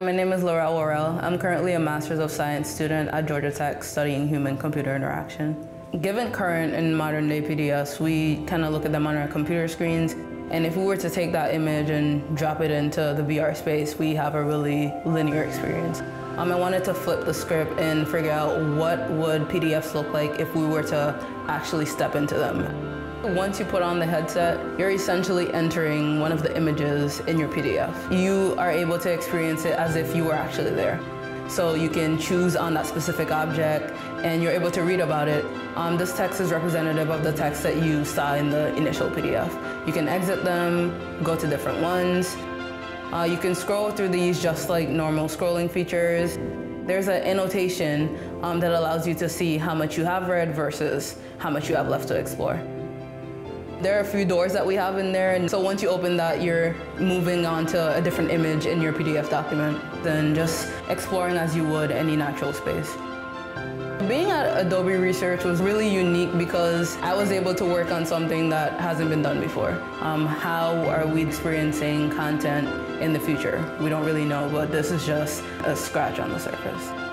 My name is Laurel Worrell. I'm currently a Master's of Science student at Georgia Tech studying human-computer interaction. Given current and modern day PDFs, we kind of look at them on our computer screens. And if we were to take that image and drop it into the VR space, we have a really linear experience. Um, I wanted to flip the script and figure out what would PDFs look like if we were to actually step into them. Once you put on the headset, you're essentially entering one of the images in your PDF. You are able to experience it as if you were actually there. So you can choose on that specific object and you're able to read about it. Um, this text is representative of the text that you saw in the initial PDF. You can exit them, go to different ones. Uh, you can scroll through these just like normal scrolling features. There's an annotation um, that allows you to see how much you have read versus how much you have left to explore. There are a few doors that we have in there, and so once you open that, you're moving on to a different image in your PDF document than just exploring as you would any natural space. Being at Adobe Research was really unique because I was able to work on something that hasn't been done before. Um, how are we experiencing content in the future? We don't really know, but this is just a scratch on the surface.